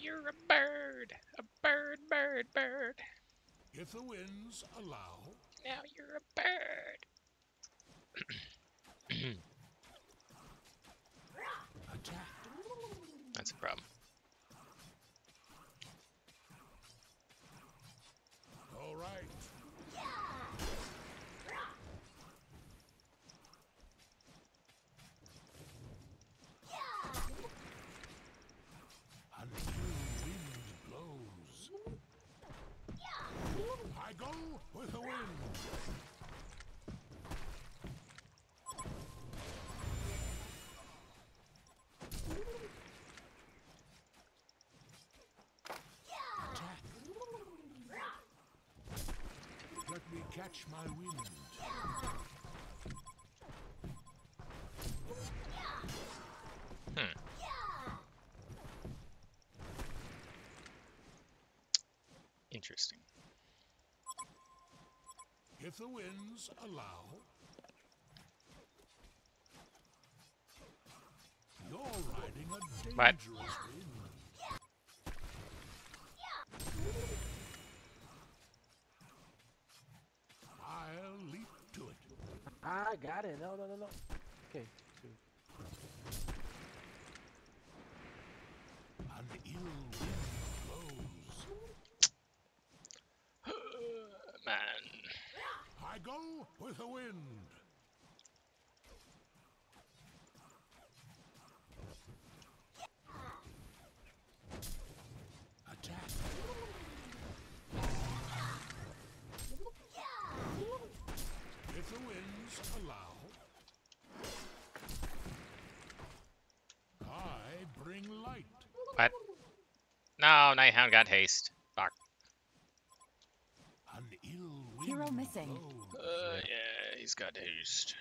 you're a bird. A bird, bird, bird. If the winds allow. Now you're a bird. Attack. That's a problem. All right. An ill wind blows. I go with the wind. Attack. Let me catch my wind. Hmm. Interesting. If the winds allow. You're riding a What? dangerous wind. I'll leap to it. I got it. No, no, no, no. Okay. two. An ill wind blows. Man. I go with the wind. Attack. If the winds allow. I bring light. What? No, Nighthound got haste. Fuck. An ill wind Hero missing. blows. Uh, yeah, he's got haste.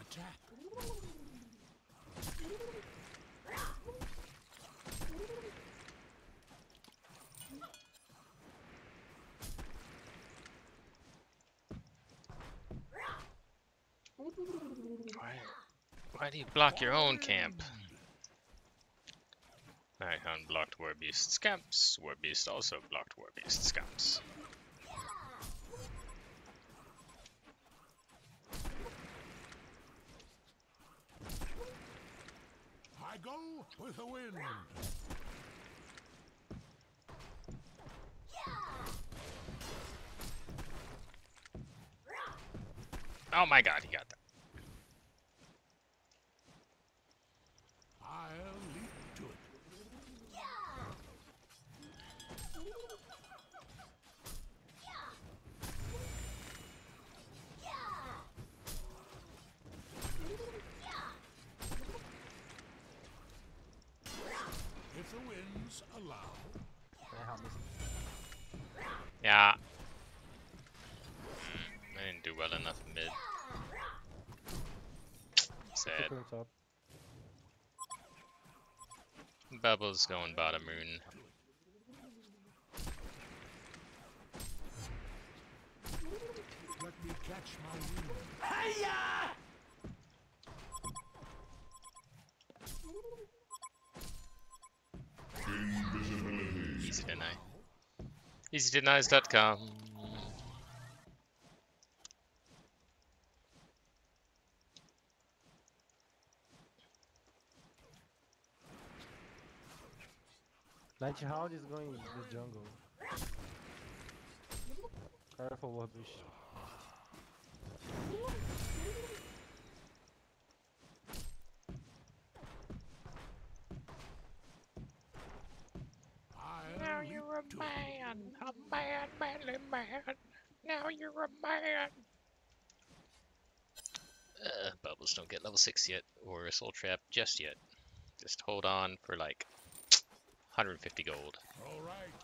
Attack. Why, why do you block your own camp? Nighthound blocked Warbeast scamps. Warbeast also blocked Warbeast scamps. I go with the wind. Oh my god, he got that. I'll leap to it. If the winds allow, Nighthound missing. Yeah. Mm, I didn't do well enough mid. Sad. Super top. Bubbles going bottom moon. let me catch my wind. Easy deny. EasyDenies.com. Nighthound is going to the jungle. Careful, Warbush. I'll Now you're a man, a man, manly man. Now you're a man. Uh, Bubbles don't get level 6 yet, or a Soul Trap just yet. Just hold on for like 150 gold. All right.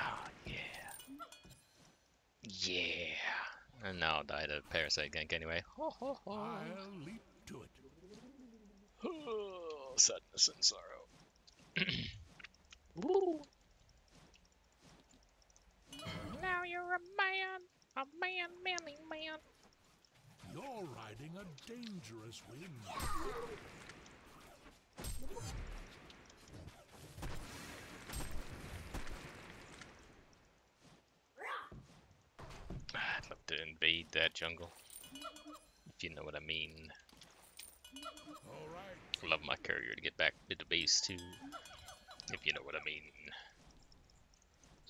Oh, yeah. Yeah. And now I'll die to Parasite Gank anyway. Ho, ho, ho. I'll leap to it. Oh, sadness and sorrow. now you're a man, a man, manly man. You're riding a dangerous wind. Ah, I'd love to invade that jungle. If you know what I mean. All right. Love my courier to get back to the base too. If you know what I mean.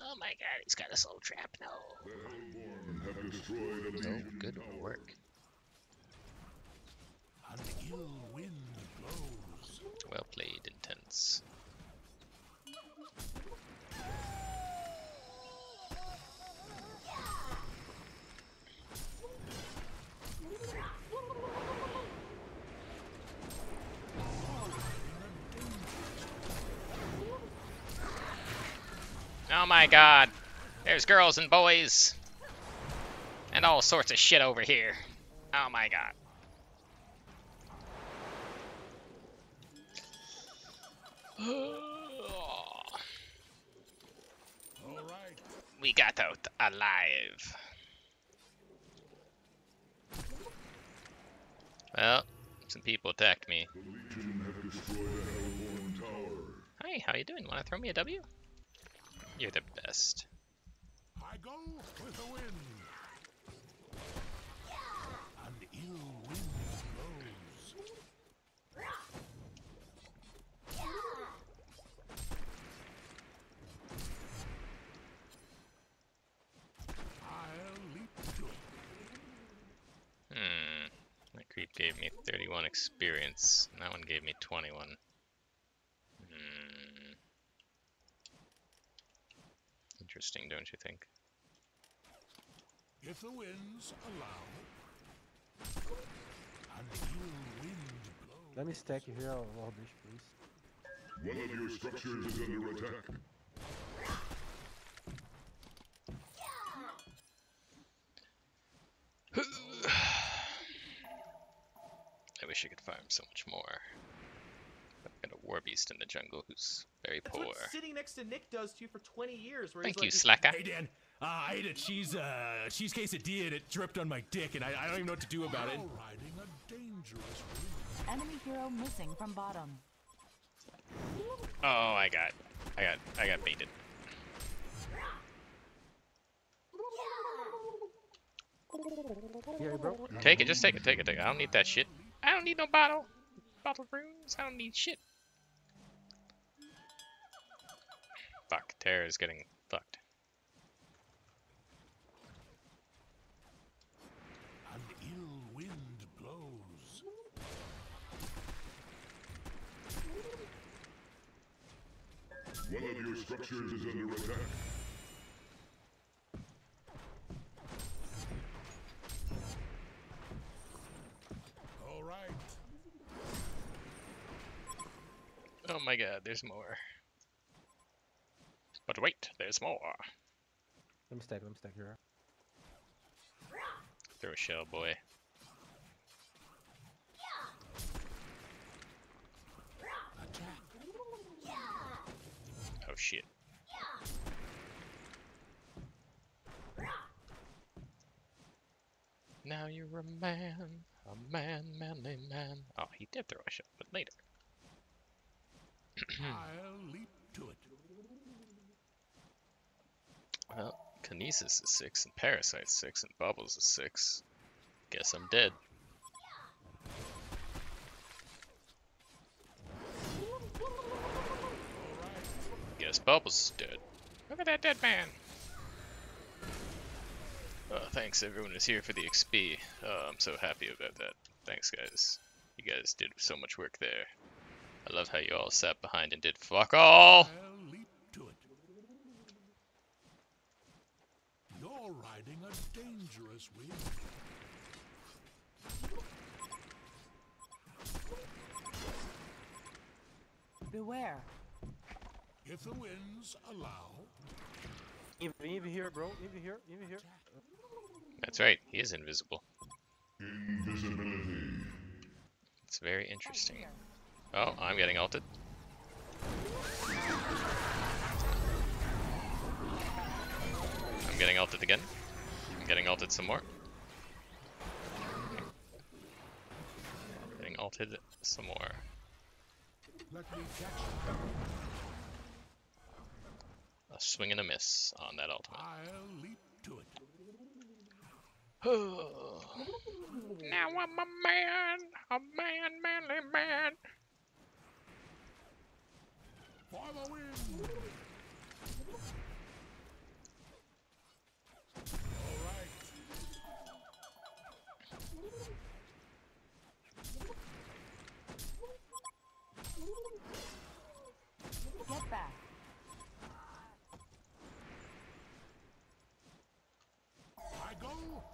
Oh my god, he's got a soul trap. No. have Oh, legion good tower. work. An ill wind blows. Well played, Intense. Oh my god. There's girls and boys. And all sorts of shit over here. Oh my god. All right. We got out alive. Well, some people attacked me. Hi, how you doing? Wanna throw me a W? You're the best. I go with the wind. An ill wind blows. I'll leap to it. Hmm. That creep gave me 31 experience. And that one gave me 21. Hmm. Interesting, don't you think? If the winds allow. An ill wind blows. Let me stack you here, Waldish, please. One of your structures is under attack. I wish I could farm so much more. I've got a war beast in the jungle who's very That's poor. what sitting next to Nick does to you for 20 years. Where Thank he's you, like, Slacker. Hey Dan, uh, I ate a cheese uh, cheese quesadilla and it dripped on my dick, and I, I don't even know what to do about it. Now riding a dangerous. Enemy hero missing from bottom. Oh, I got, I got, I got baited. Here, bro. Take it, just take it, take it, take it. I don't need that shit. I don't need no bottle. Bottle runes. I don't need shit. Fuck, Terra is getting fucked. An ill wind blows. One of your structures is under attack. All right. God, there's more. But wait, there's more. Let me stack, let me stack here. Throw a shell, boy. Oh shit. Now you're a man, a man, manly man. Oh, he did throw a shell, but later. I'll leap to it. Well, Kinesis is 6, and Parasite's 6, and Bubbles is 6. Guess I'm dead. Guess Bubbles is dead. Look at that dead man! Oh, thanks everyone who's here for the XP. Oh, uh, I'm so happy about that. Thanks guys. You guys did so much work there. I love how you all sat behind and did fuck all! I'll leap to it. You're riding a dangerous wind. Beware. If the winds allow. Even, even here, bro. Even here, even here. That's right, he is invisible. Invisibility. It's very interesting. Oh, I'm getting ulted. I'm getting ulted again. I'm getting ulted some more. Getting ulted some more. Let me catch A swing and a miss on that ultimate. I'll leap to it. now I'm a man, a man, manly man. For the win! Alright. Get back. I go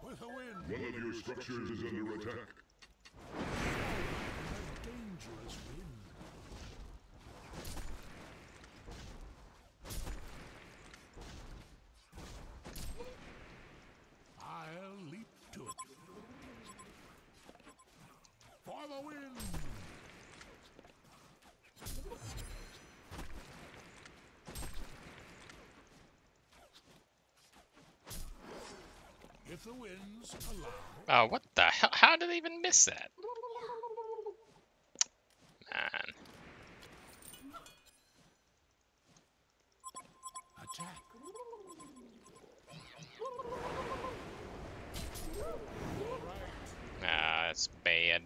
with the wind. One of your structures is under attack. A dangerous wind. I'll leap to it. For the win! If the winds allow, Oh, what the hell? How did they even miss that? Man. attack. Ah, that's bad.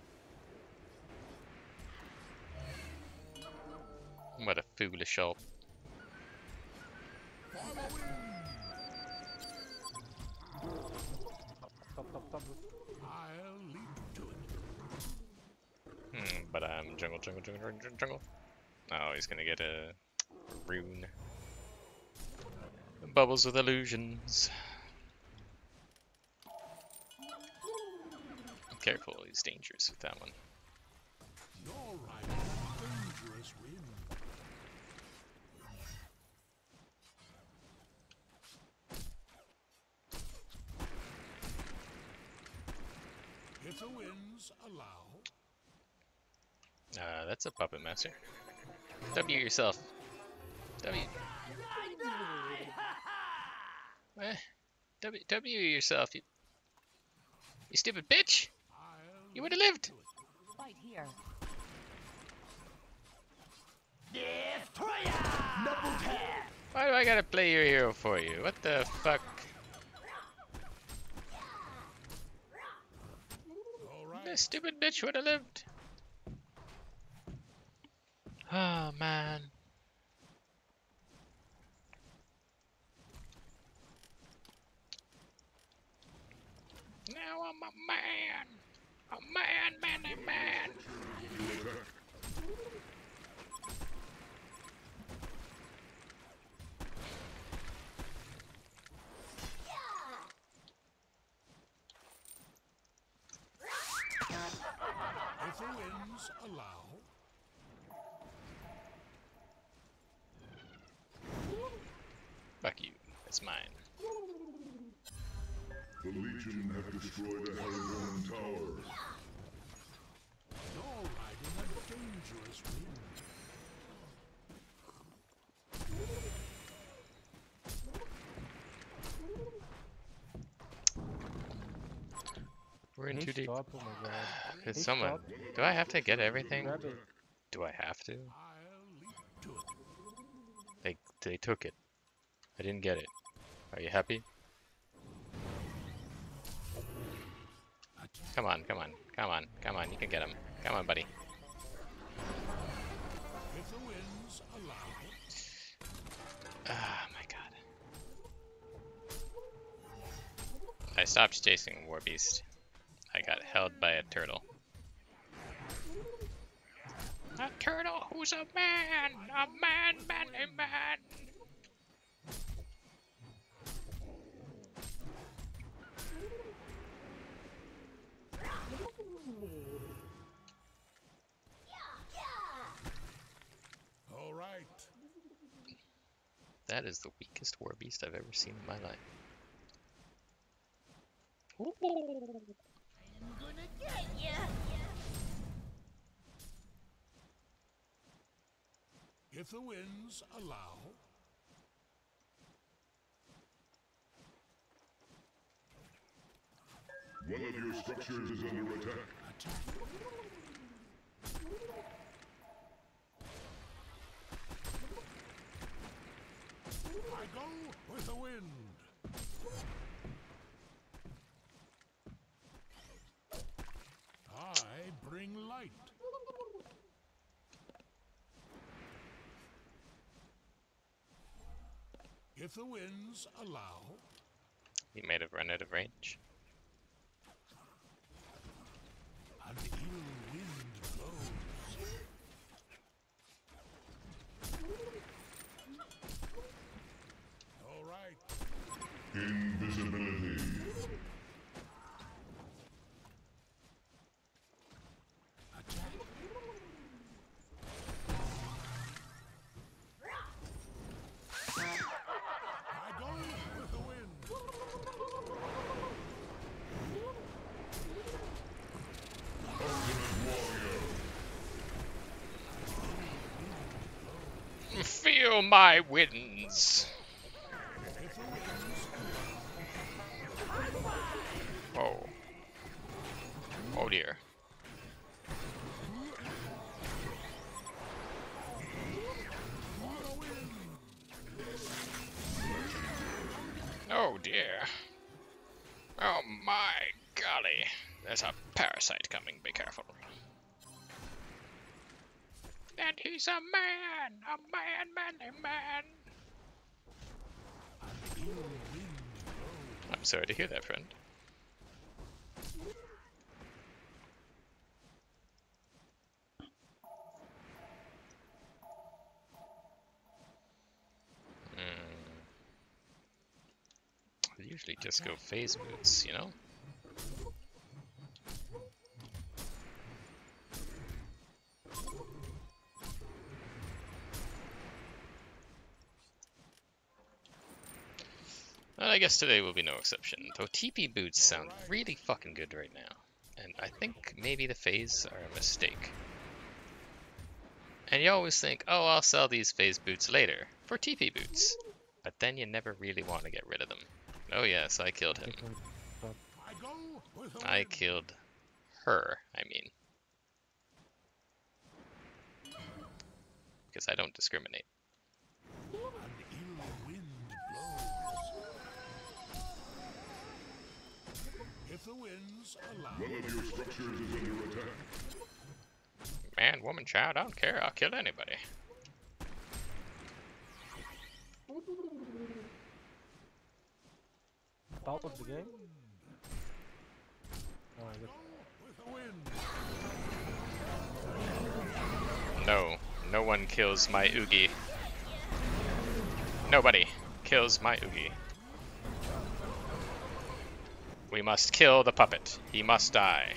What a foolish ult. Bubbles with illusions. Careful, he's dangerous with that one. If allow, Uh, that's a puppet master. W yourself. W. Eh, W, W yourself, you, you stupid bitch! You would have lived! Fight here. Why do I gotta play your hero for you? What the fuck? right. This stupid bitch would have lived. Oh man. Now I'm a man. A man, man, a man. If the winds allow, Fuck you. It's mine. The Legion have destroyed a Hellborn tower. you're riding a dangerous wind. We're in He too deep. stop, oh my god. Could someone? stop. Do I have to get everything? Do I have to? I'll leap to it. They they took it. I didn't get it. Are you happy? Come on, come on, come on, come on. You can get him. Come on, buddy. Ah, my god. I stopped chasing Warbeast. I got held by a turtle. A turtle who's a man! A man, man, a man! all right. That is the weakest war beast I've ever seen in my life. If the winds allow. One of your structures is under attack. I go with the wind. I bring light. If the winds allow, He might have run out of range. an ill wind blows. All right. Invisibility. Attack. I go with the wind. Feel my winds. He's a man! A man, man, a man! I'm sorry to hear that, friend. Hmm. I usually just go phase boots, you know? I guess today will be no exception, though TP boots sound really fucking good right now. And I think maybe the phase are a mistake. And you always think, oh, I'll sell these phase boots later, for TP boots. But then you never really want to get rid of them. Oh yes, I killed him. I killed her, I mean. Because I don't discriminate. An ill wind blows. If the winds allow, One of your structures is under attack. Man, woman, child, I don't care. I'll kill anybody. Pause the game. Oh, I guess. with the wind. No, no one kills my Oogie. Nobody kills my Oogie. We must kill the puppet. He must die.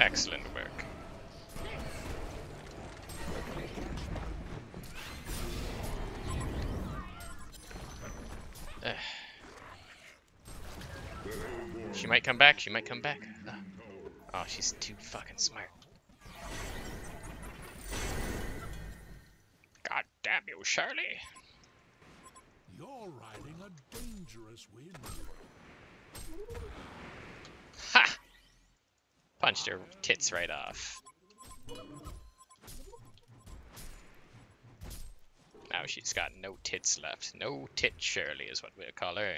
Excellent work. She might come back. She might come back. Oh, she's too fucking smart. God damn you, Shirley! You're riding a dangerous wind. Ha! Punched her tits right off. Now she's got no tits left. No tit Shirley is what we'll call her.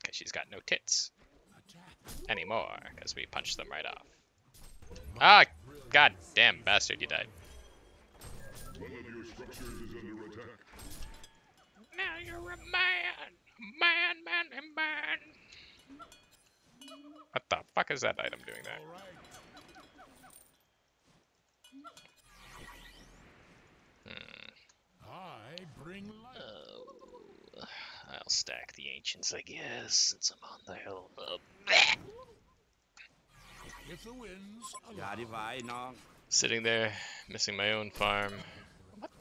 Because she's got no tits. Anymore, because we punched them right off. Ah, god damn bastard, you died. Now you're a man! Man, man, and man! What the fuck is that item doing there? Oh, I'll stack the ancients, I guess, since I'm on the hill. If the winds, God, if I. Sitting there, missing my own farm.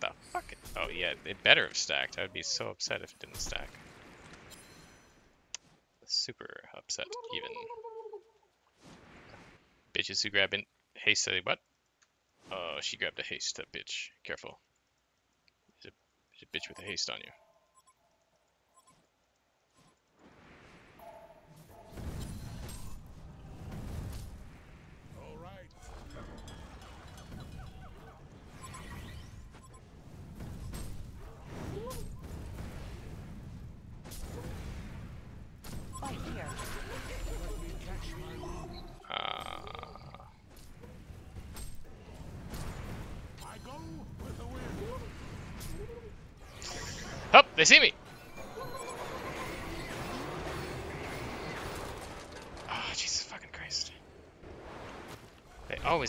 The fuck? Oh yeah, it better have stacked. I would be so upset if it didn't stack. Super upset, even. Bitches who grab in hastily. What? Oh, she grabbed a haste, that bitch. Careful. There's a, a bitch with a haste on you.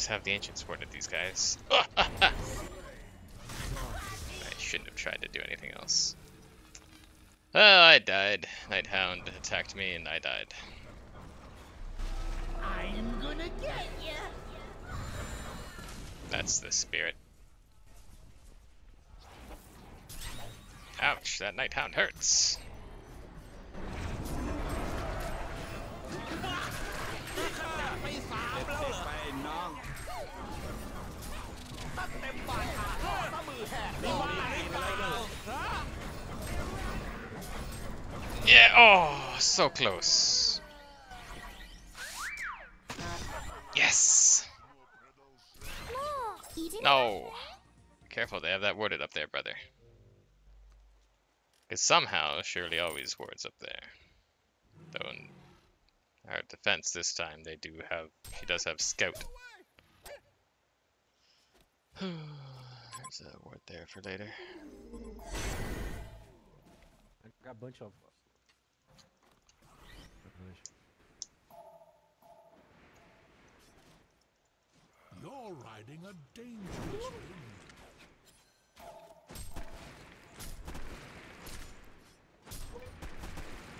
Always have the ancient sword at these guys. I shouldn't have tried to do anything else. Oh, I died. Nighthound attacked me and I died. I'm gonna get ya. That's the spirit. Ouch, that Nighthound hurts. Yeah, oh, so close. Yes. No. Careful, they have that warded up there, brother. Because somehow, surely always wards up there. Though in our defense this time, they do have, she does have scout. There's a ward there for later. I got a bunch of. You're riding a dangerous wind.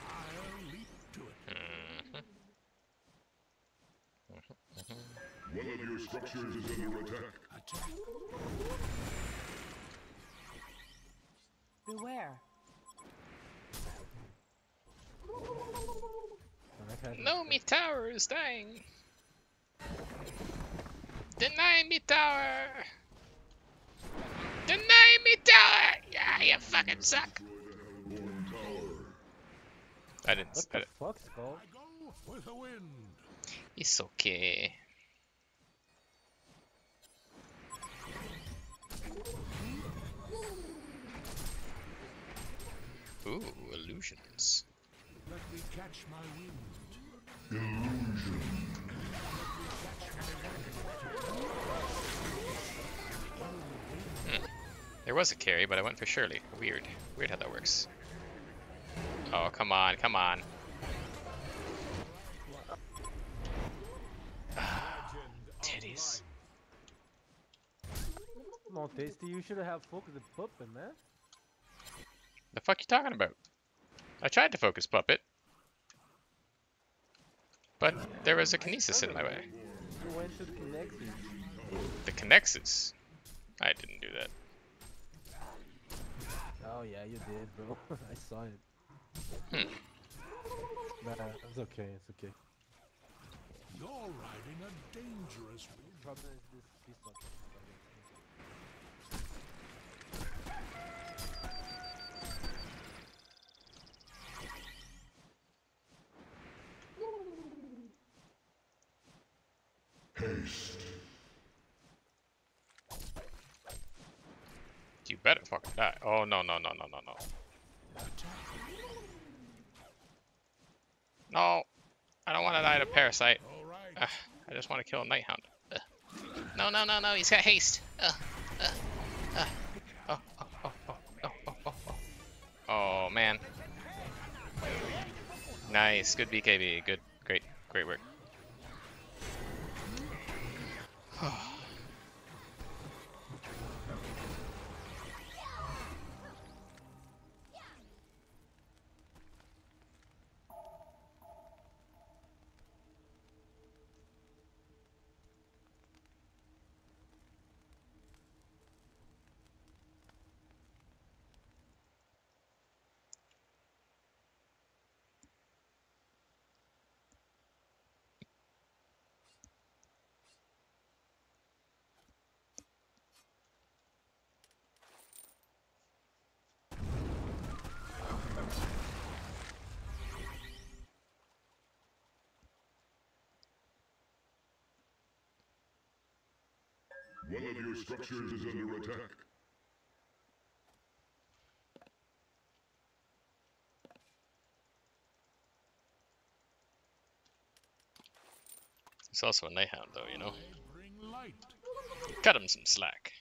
I'll leap to it. One of your structures is under attack. Attack. Beware. No, me tower is dying. Deny me tower. Deny me tower. Yeah, you fucking suck. I didn't. What I, the fuck, Skull? I go with the wind. it's okay. Ooh, illusions. Let me catch my wind. Illusion. There was a carry, but I went for Shirley. Weird. Weird how that works. Oh, come on, come on. Come on, Tasty, you should have focused the puppet, man. The fuck you talking about? I tried to focus puppet. But there was a kinesis in my way. You went to the connections. The connexes. I didn't do that. Oh yeah, you did, bro. I saw it. Hmm. Nah, it's okay, it's okay. You're riding a dangerous wind. Problem is this piece Haste. You better fucking die. Oh no no no no no no. No. I don't want to die to parasite. Ugh, I just want to kill a Nighthound. Ugh. No, no, no, no, he's got haste. Ugh, ugh, ugh. Oh, oh, oh, oh, oh, oh, oh, oh. Oh, man. Nice, good BKB, good, great, great work. One of your structures is under attack. He's also a Nighthound, though, you know? Cut him some slack.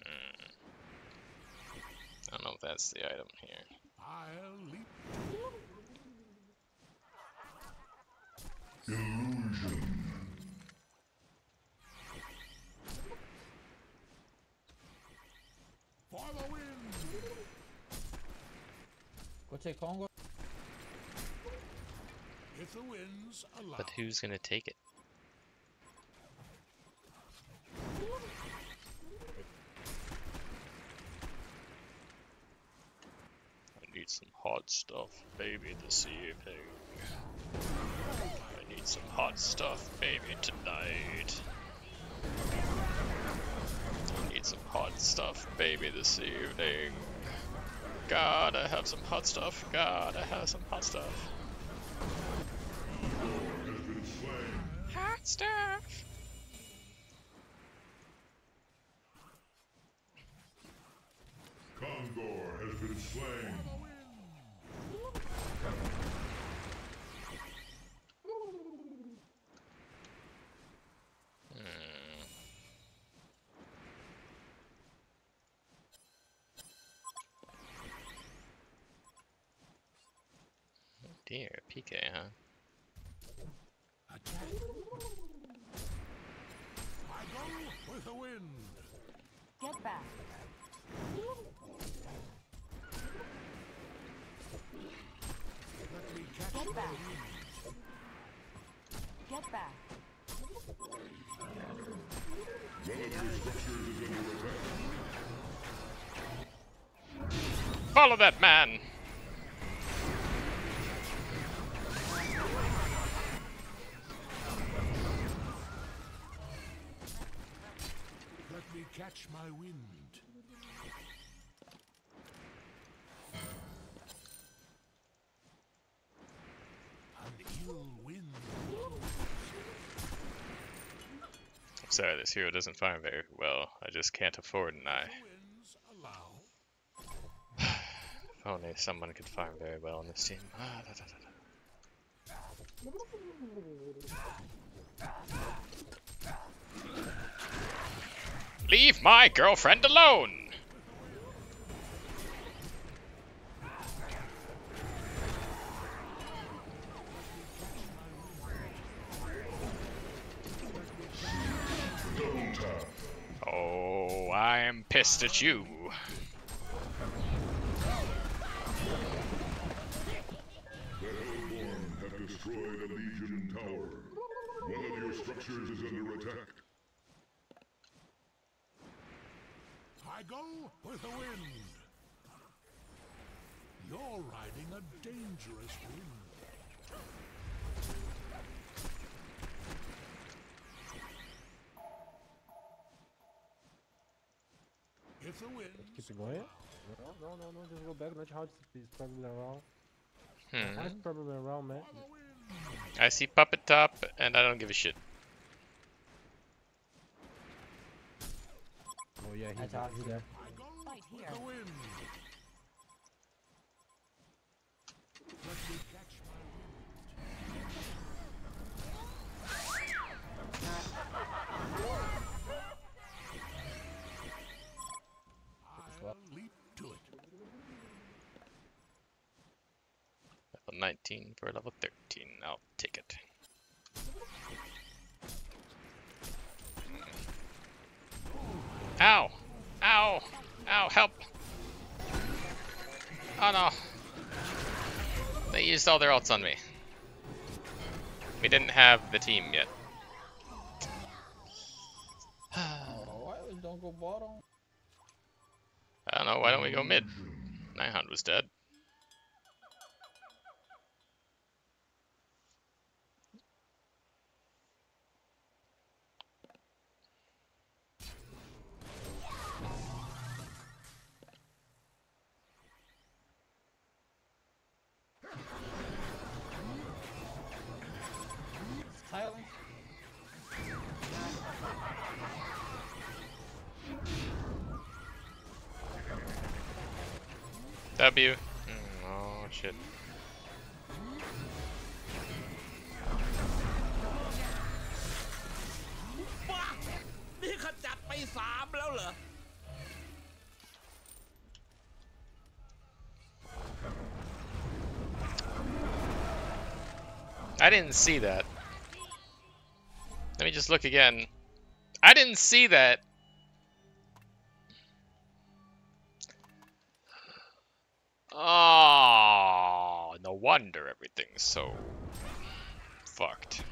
Hmm. I don't know if that's the item here. I'll leap. Illusion. For the win. Coche Congo. If the winds allow. But who's gonna take it? I need some hot stuff, baby, this evening. Some hot stuff, baby, tonight. I need some hot stuff, baby, this evening. Gotta have some hot stuff. Gotta have some hot stuff. Hot stuff. Condor has been slain. Hmm. Dear, PK, huh? Attack. I go with the wind. Get back. Let me catch Get back. Get back. One of your structures is under attack. Follow that man! This hero doesn't farm very well. I just can't afford an eye. If only someone could farm very well on this team. Ah, da, da, da. Leave my girlfriend alone! Pissed at you. If the winds Keep it going? No, no, no, no, just go back. Not Nighthawk is probably around. Hmm. Nice probably around, man. I see Puppet Top, and I don't give a shit. Oh yeah, he's, Nighthawk. he's there. Right here. 13 for level 13. I'll take it. Ow! Ow! Ow, help! Oh no. They used all their ults on me. We didn't have the team yet. I don't know, why don't we go mid? Nihon was dead. I didn't see that. Let me just look again. I didn't see that. Oh, no wonder everything's so fucked.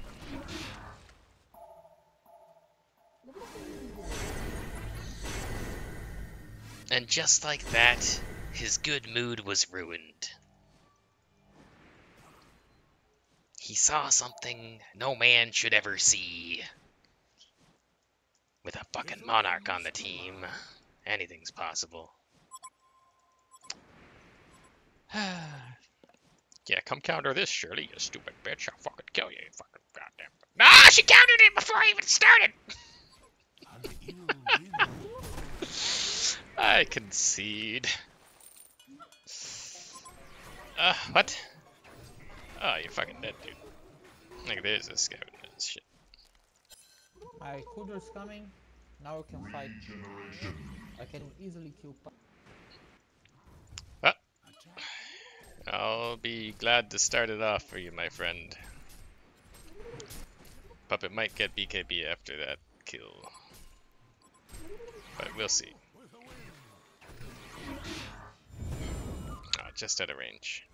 And just like that, his good mood was ruined. He saw something no man should ever see. With a fucking monarch on the team, anything's possible. yeah, come counter this, Shirley, you stupid bitch. I'll fucking kill you, you fucking goddamn. Ah, she countered it before I even started! I concede. Uh, what? Oh, you're fucking dead, dude. Like, there's a scout in this shit. My Kudro's coming. Now I can fight. I can easily kill. Pa- I'll be glad to start it off for you, my friend. Puppet might get BKB after that kill. But we'll see. Ah, just out of range.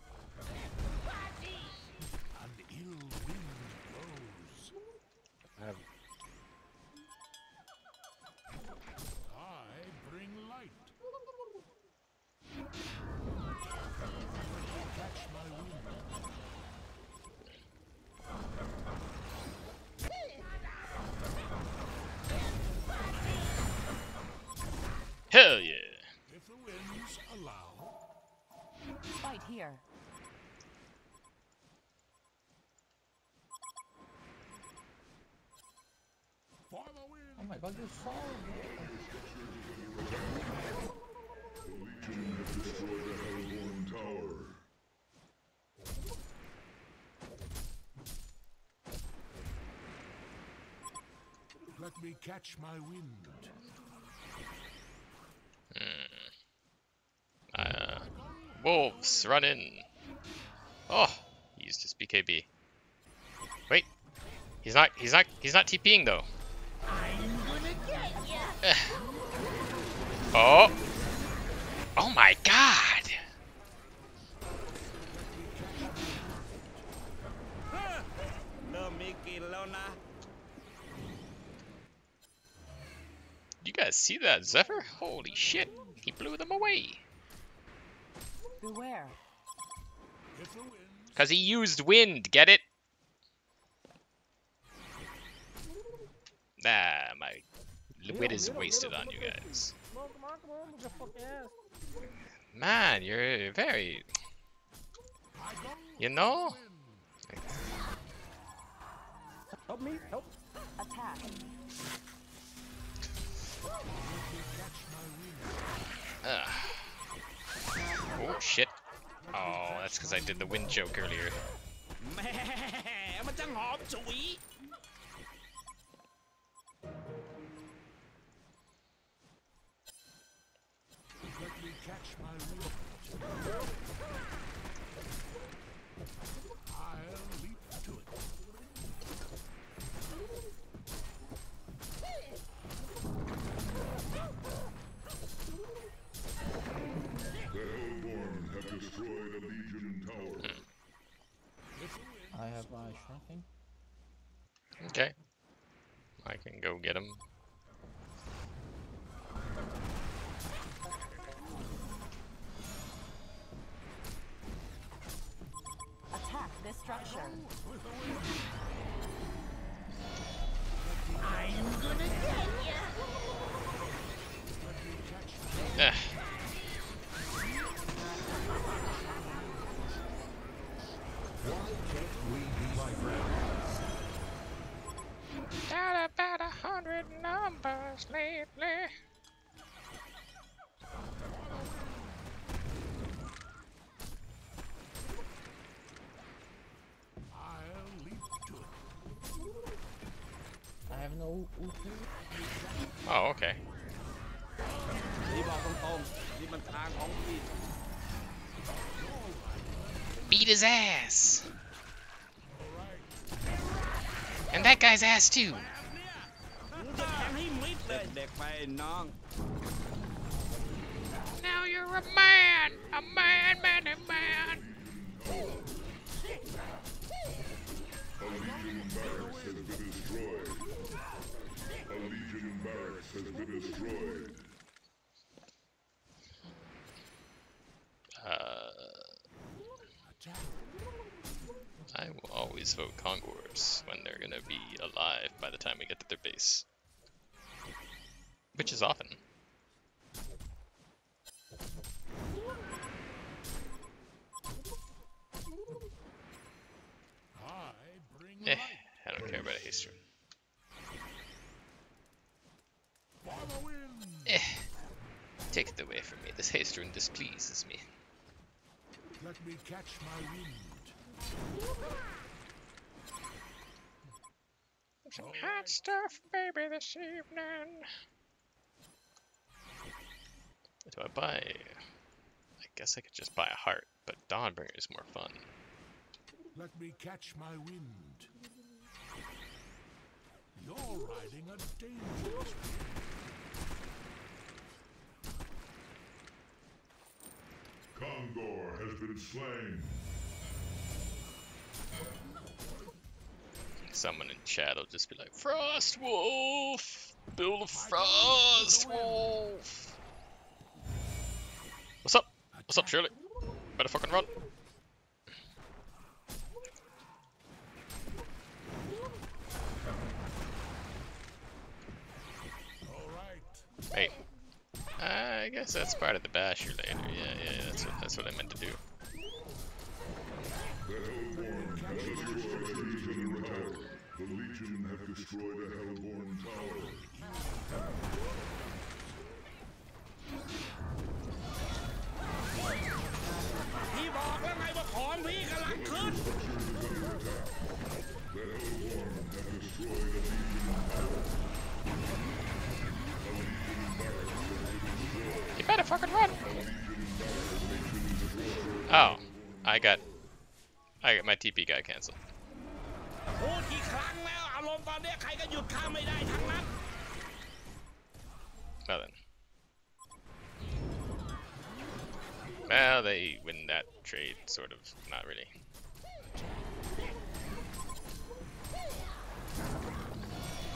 Hell yeah! If the winds allow. Fight here. For the wind. oh my god, you saw The Legion has destroyed the Hellborn Tower. Let me catch my wind. Uh, wolves, run in! Oh, he used his BKB. Wait, he's not. He's not. He's not TPing though. Get. Oh! Oh my god! You guys see that, Zephyr? Holy shit! He blew them away! Beware. If the winds Cause he used wind, get it? Nah, my wit is wasted on you guys. Man, you're very... You know? Help me, help. Attack. Ugh. Shit. Oh, that's because I did the wind joke earlier. Shrinking. Okay. I can go get him. Attack this structure. I have no ulti. Oh, okay. Beat his ass! And that guy's ass too! เลยเด็กๆไปน้อง Now you're a man! A man, man, a man! A Legion barracks has been destroyed. A Legion barracks has been destroyed. Uh, I will always vote Congors when they're gonna be alive by the time we get to their base. Which is often. I bring Eh. I don't care about a haste rune. Eh, take it away from me. This haste rune displeases me. Let me catch my wind. Some hot stuff, baby, this evening. Do I buy? I guess I could just buy a heart, but Dawnbringer is more fun. Let me catch my wind. You're riding a dangerous Kongor has been slain. Someone in chat will just be like, Frost Wolf! Build a Frost Wolf! What's up? Shirley? Better fucking run. Hey. I guess that's part of the basher later. Yeah, yeah, yeah, that's what, that's what I meant to do. The Legion have destroyed a Hellborn tower. You better fucking run! Oh, I got, I got my TP guy canceled. Well then. Well, they win that trade, sort of. Not really.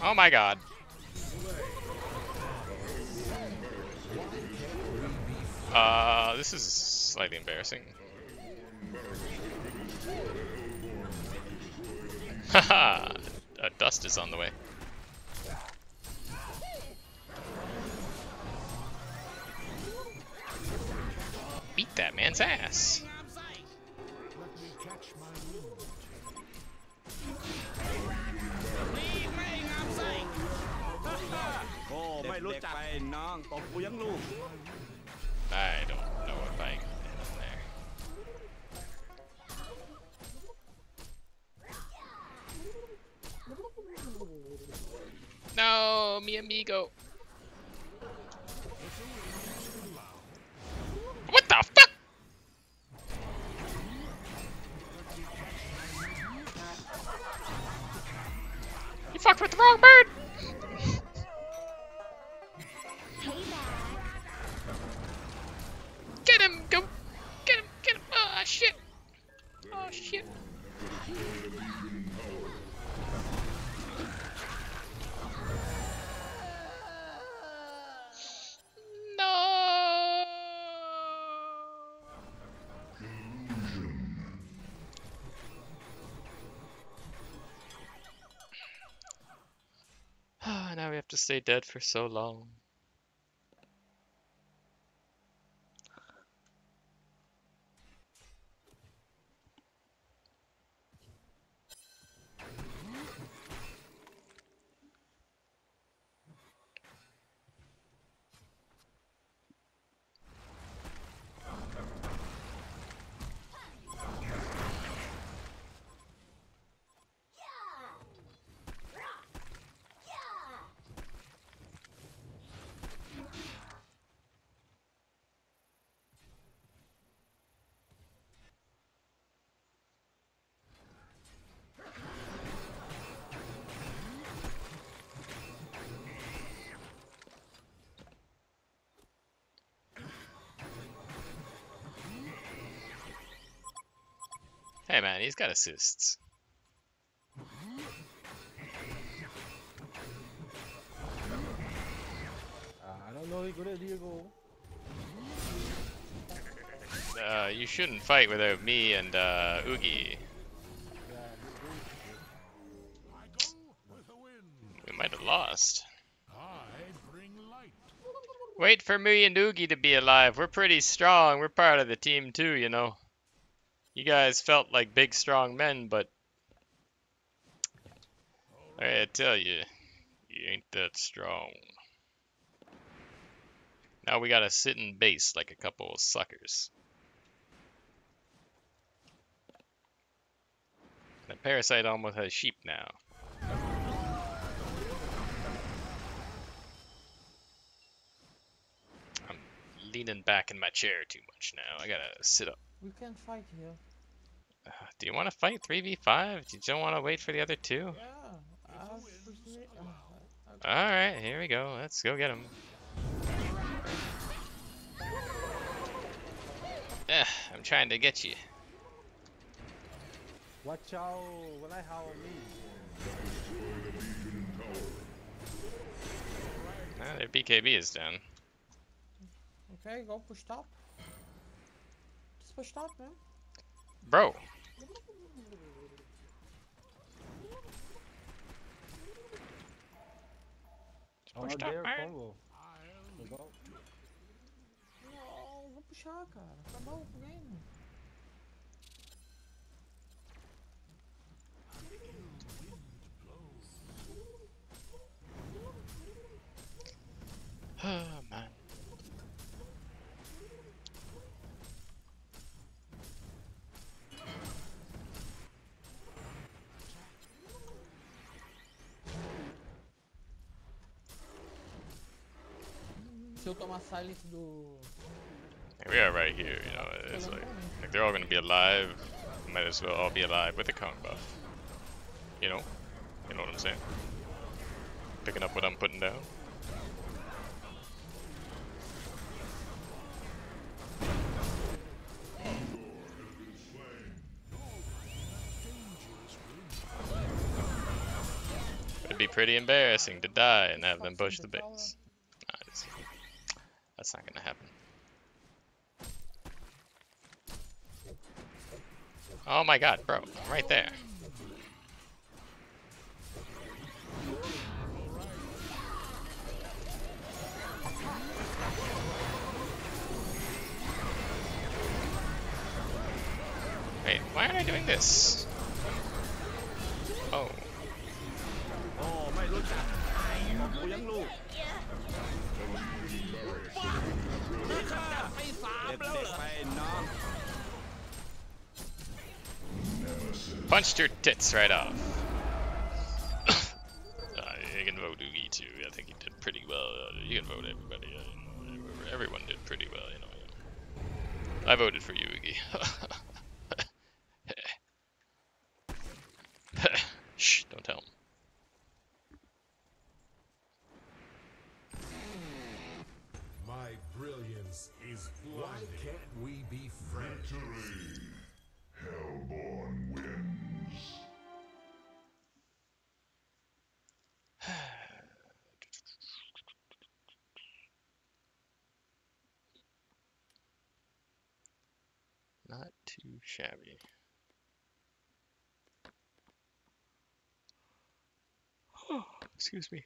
Oh my god. Uh, this is slightly embarrassing. Haha! uh, dust is on the way. Beat that man's ass. ไม่รู้จักไปน้องตบกูยังลูก I don't know if I can hit him there. No, mi amigo. What the fuck? You fucked with the wrong bird. Him, go. Get him, get him. Oh shit. Oh shit. No. now we have to stay dead for so long. Man, he's got assists. I don't know. Good. Uh, you shouldn't fight without me and uh, Oogie. We might have lost. Wait for me and Oogie to be alive. We're pretty strong. We're part of the team too, you know. You guys felt like big, strong men, but I tell you, you ain't that strong. Now we gotta sit in base like a couple of suckers. The parasite almost has sheep now. I'm leaning back in my chair too much now. I gotta sit up. We can fight here. Uh, do you want to fight 3v5? You don't want to wait for the other two? Yeah. I. Uh, Alright, here we go. Let's go get him. Eh, I'm trying to get you. Watch out when I howl me. Ah, their BKB is down. okay, go push top. Just push top, man. Bro, Oh, Push there, top, man. combo. Legal. Não, vou puxar, cara. Acabou o game. Se eu tomar silence do. We are right here, you know. It's like, like they're all gonna be alive. Might as well all be alive with the Kong buff. You know? You know what I'm saying? Picking up what I'm putting down. It'd be pretty embarrassing to die and have them push the base. Nah, just- that's not gonna happen. Oh my god, bro, right there. Wait, why aren't I doing this? Oh, punched your tits right off. uh, you can vote Oogie too. I think he did pretty well. Uh, you can vote everybody. Uh, you know, everyone did pretty well. You know. yeah. I voted for you, Oogie. Shh! Don't tell him. My brilliance is blinding. Why can't we be friends? Victory! Too shabby. Excuse me.